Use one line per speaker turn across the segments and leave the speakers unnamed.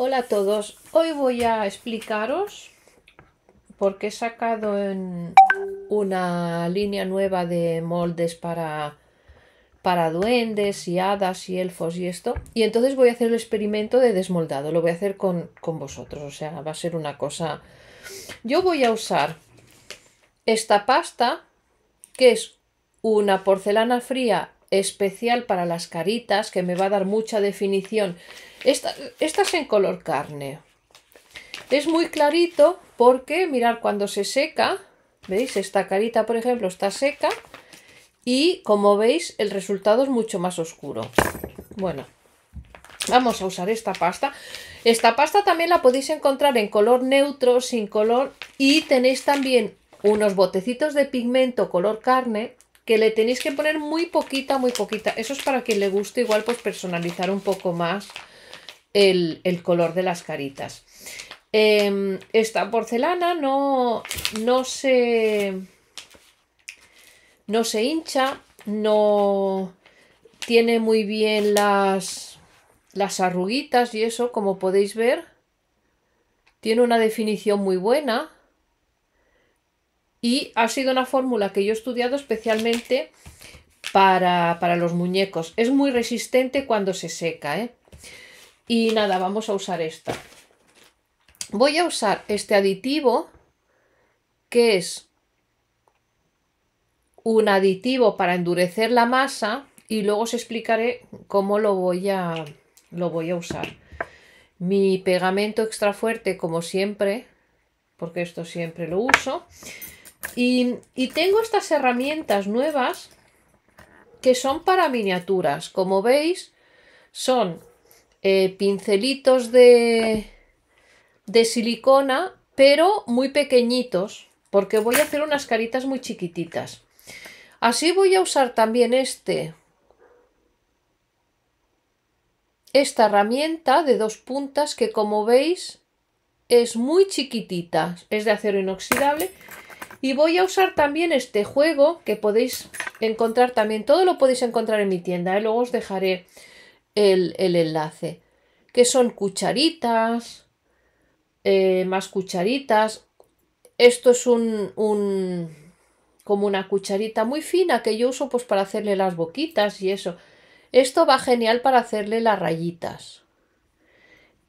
Hola a todos, hoy voy a explicaros por qué he sacado en una línea nueva de moldes para, para duendes y hadas y elfos y esto. Y entonces voy a hacer el experimento de desmoldado, lo voy a hacer con, con vosotros, o sea, va a ser una cosa... Yo voy a usar esta pasta, que es una porcelana fría especial para las caritas, que me va a dar mucha definición esta, es en color carne. Es muy clarito porque, mirar, cuando se seca, ¿veis? Esta carita, por ejemplo, está seca y, como veis, el resultado es mucho más oscuro. Bueno, vamos a usar esta pasta. Esta pasta también la podéis encontrar en color neutro, sin color, y tenéis también unos botecitos de pigmento color carne que le tenéis que poner muy poquita, muy poquita. Eso es para quien le guste igual pues personalizar un poco más el, color de las caritas. Em, esta porcelana no, no, se, no se hincha, no tiene muy bien las, las arruguitas y eso, como podéis ver. Tiene una definición muy buena. Y ha sido una fórmula que yo he estudiado especialmente para, para los muñecos. Es muy resistente cuando se seca, ¿eh? Y nada, vamos a usar esta. Voy a usar este aditivo, que es un aditivo para endurecer la masa y luego os explicaré cómo lo voy a, lo voy a usar. Mi pegamento extra fuerte, como siempre, porque esto siempre lo uso. Y, tengo estas herramientas nuevas que son para miniaturas. Como veis, son eh, pincelitos de, de silicona, pero muy pequeñitos, porque voy a hacer unas caritas muy chiquititas. Así voy a usar también este, esta herramienta de dos puntas que como veis es muy chiquitita, es de acero inoxidable. Y voy a usar también este juego que podéis encontrar también, todo lo podéis encontrar en mi tienda, ¿eh? luego os dejaré el, enlace, que son cucharitas, eh, más cucharitas. Esto es un, un, como una cucharita muy fina que yo uso pues para hacerle las boquitas y eso. Esto va genial para hacerle las rayitas.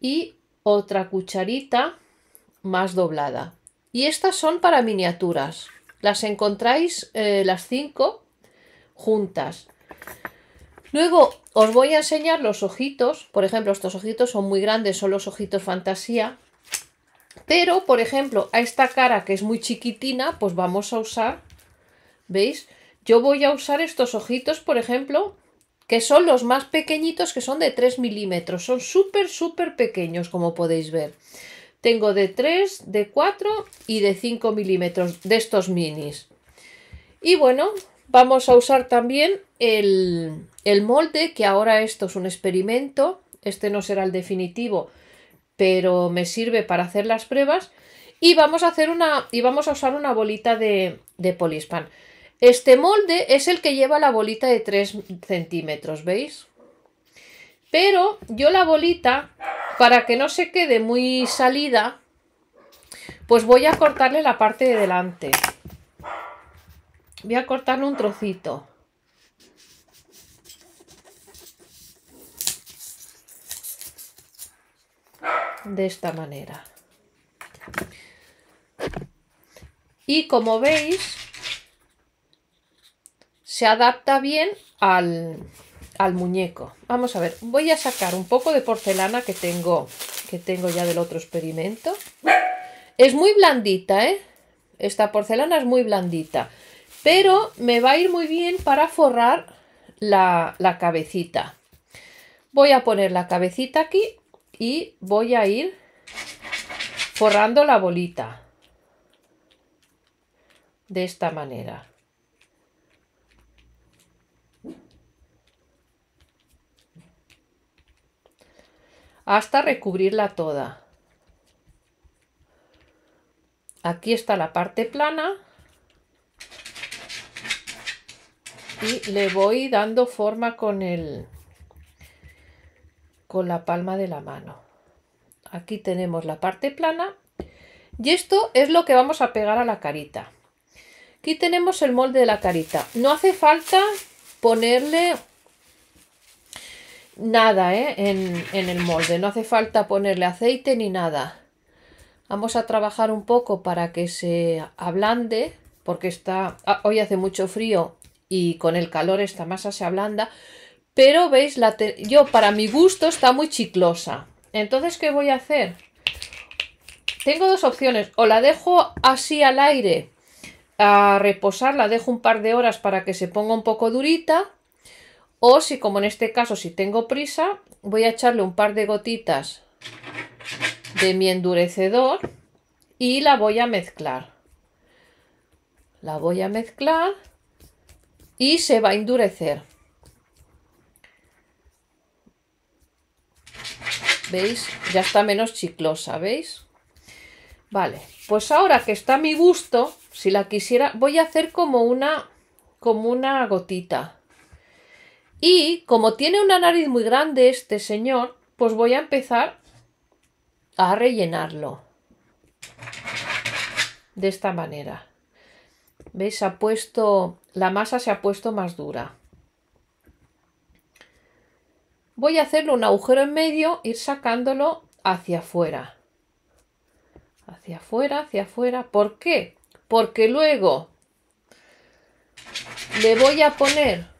Y otra cucharita más doblada. Y estas son para miniaturas. Las encontráis eh, las cinco juntas. Luego os voy a enseñar los ojitos. Por ejemplo, estos ojitos son muy grandes, son los ojitos fantasía. Pero, por ejemplo, a esta cara que es muy chiquitina, pues vamos a usar, ¿veis? Yo voy a usar estos ojitos, por ejemplo, que son los más pequeñitos, que son de 3 milímetros. Son súper, súper pequeños, como podéis ver. Tengo de 3, de 4 y de 5 milímetros de estos minis. Y bueno, vamos a usar también el, el molde, que ahora esto es un experimento, este no será el definitivo, pero me sirve para hacer las pruebas. Y vamos a hacer una. Y vamos a usar una bolita de, de polispan. Este molde es el que lleva la bolita de 3 centímetros, ¿veis? Pero yo la bolita, para que no se quede muy salida, pues voy a cortarle la parte de delante. Voy a cortarle un trocito. de esta manera. Y como veis, se adapta bien al, al, muñeco. Vamos a ver, voy a sacar un poco de porcelana que tengo, que tengo ya del otro experimento. Es muy blandita, ¿eh? Esta porcelana es muy blandita. Pero me va a ir muy bien para forrar la, la cabecita. Voy a poner la cabecita aquí y voy a ir forrando la bolita de esta manera. Hasta recubrirla toda. Aquí está la parte plana y le voy dando forma con el con la palma de la mano. Aquí tenemos la parte plana. Y esto es lo que vamos a pegar a la carita. Aquí tenemos el molde de la carita. No hace falta ponerle nada ¿eh? en, en el molde. No hace falta ponerle aceite ni nada. Vamos a trabajar un poco para que se ablande, porque está ah, hoy hace mucho frío y con el calor esta masa se ablanda. Pero veis, la yo para mi gusto está muy chiclosa. Entonces, ¿qué voy a hacer? Tengo dos opciones. O la dejo así al aire a reposar, la dejo un par de horas para que se ponga un poco durita. O si, como en este caso, si tengo prisa, voy a echarle un par de gotitas de mi endurecedor y la voy a mezclar. La voy a mezclar y se va a endurecer. ¿Veis? Ya está menos chiclosa, ¿veis? Vale, pues ahora que está a mi gusto, si la quisiera, voy a hacer como una, como una gotita. Y como tiene una nariz muy grande este señor, pues voy a empezar a rellenarlo. De esta manera. ¿Veis? ha puesto, la masa se ha puesto más dura. Voy a hacerle un agujero en medio, ir sacándolo hacia afuera. Hacia afuera, hacia afuera. ¿Por qué? Porque luego le voy a poner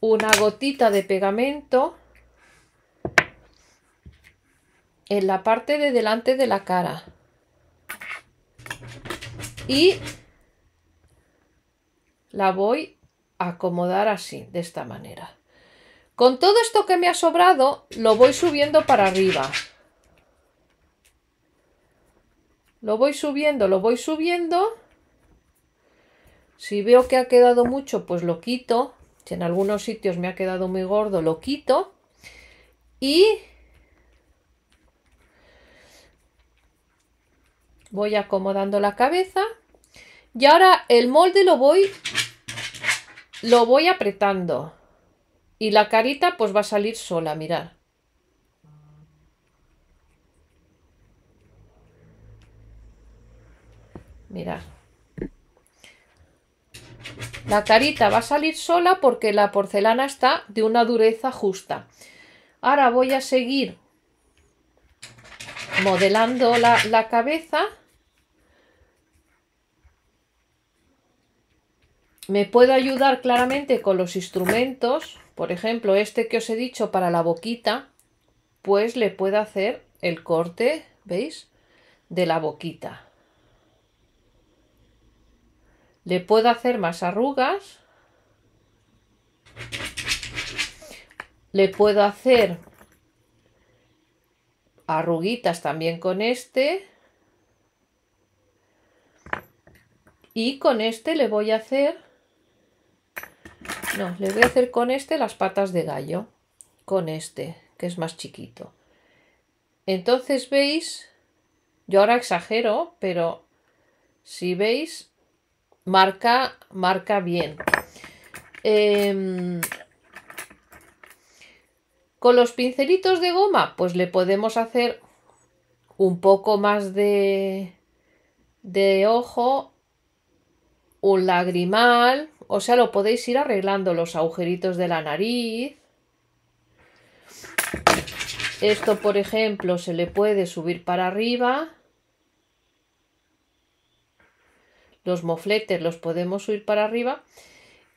una gotita de pegamento en la parte de delante de la cara. Y la voy a acomodar así, de esta manera. Con todo esto que me ha sobrado, lo voy subiendo para arriba. Lo voy subiendo, lo voy subiendo. Si veo que ha quedado mucho, pues lo quito. En algunos sitios me ha quedado muy gordo, lo quito. Y voy acomodando la cabeza y ahora el molde lo voy lo voy apretando y la carita pues va a salir sola, mirad. Mirad. La carita va a salir sola porque la porcelana está de una dureza justa. Ahora voy a seguir modelando la, cabeza. me puedo ayudar claramente con los instrumentos, por ejemplo, este que os he dicho para la boquita, pues le puedo hacer el corte, ¿veis? De la boquita. Le puedo hacer más arrugas. Le puedo hacer arruguitas también con este. Y con este le voy a hacer no, le voy a hacer con este las patas de gallo. Con este, que es más chiquito. Entonces, ¿veis? Yo ahora exagero, pero si veis, marca, marca bien. Em, con los pincelitos de goma, pues le podemos hacer un poco más de, de ojo, un lagrimal, o sea, lo podéis ir arreglando los agujeritos de la nariz. Esto, por ejemplo, se le puede subir para arriba. Los mofletes los podemos subir para arriba.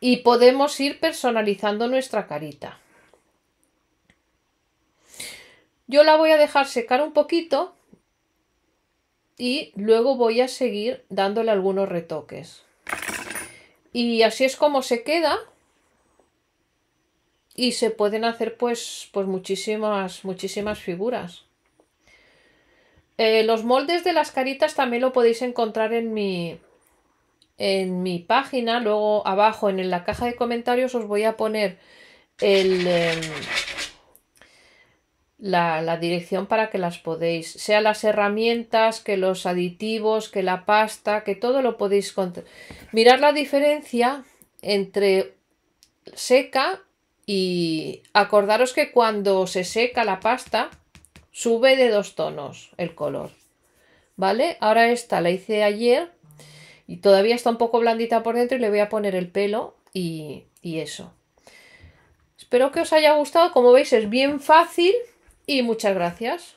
Y podemos ir personalizando nuestra carita. Yo la voy a dejar secar un poquito y luego voy a seguir dándole algunos retoques. Y así es como se queda. Y se pueden hacer pues, pues muchísimas, muchísimas figuras. Eh, los moldes de las caritas también lo podéis encontrar en mi, en mi página. Luego abajo en la caja de comentarios os voy a poner el, em, la, dirección para que las podéis, sea las herramientas, que los aditivos, que la pasta, que todo lo podéis mirar la diferencia entre seca y acordaros que cuando se seca la pasta, Sube de dos tonos el color. ¿Vale? Ahora esta la hice ayer y todavía está un poco blandita por dentro y le voy a poner el pelo y, y eso. Espero que os haya gustado. Como veis es bien fácil y muchas gracias.